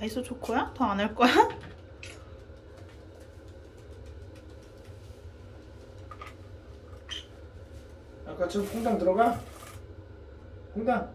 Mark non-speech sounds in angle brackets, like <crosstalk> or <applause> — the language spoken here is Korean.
다이소 초코야? 더 안 할 거야? <laughs> 아까 저 퐁당 들어가? 퐁당